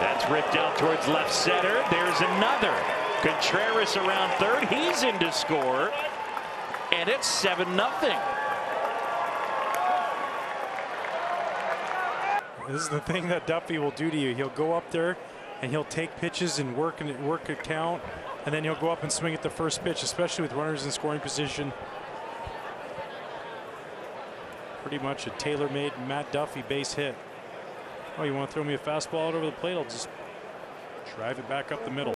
It's ripped out towards left center. There's another. Contreras around third. He's in to score. And it's 7 nothing. This is the thing that Duffy will do to you. He'll go up there and he'll take pitches and work and work a count, and then he'll go up and swing at the first pitch, especially with runners in scoring position. Pretty much a tailor-made Matt Duffy base hit. Oh, you want to throw me a fastball out over the plate? I'll just drive it back up the middle.